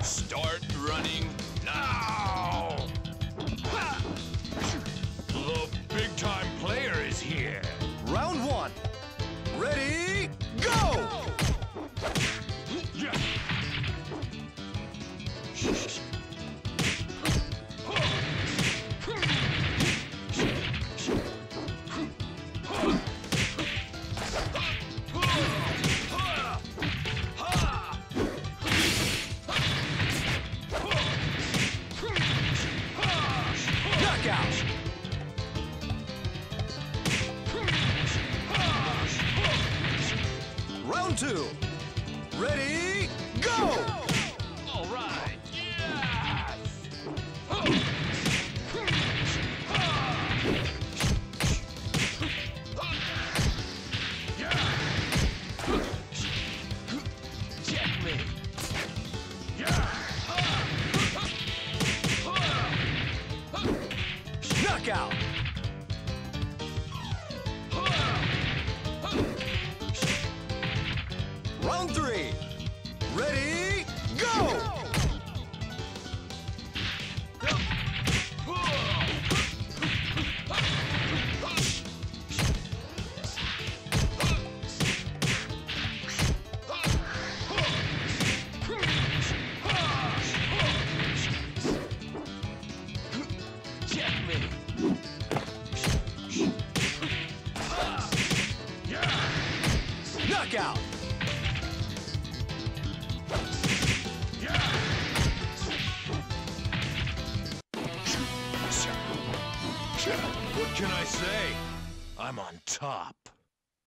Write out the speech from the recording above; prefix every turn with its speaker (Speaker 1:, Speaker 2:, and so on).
Speaker 1: Start running now! The big time player is here.
Speaker 2: Round one. Ready, go! Round two. Ready, go!
Speaker 1: All right. Yes! Checkmate.
Speaker 2: Round three. Ready, go! Knockout!
Speaker 1: What can I say? I'm on top.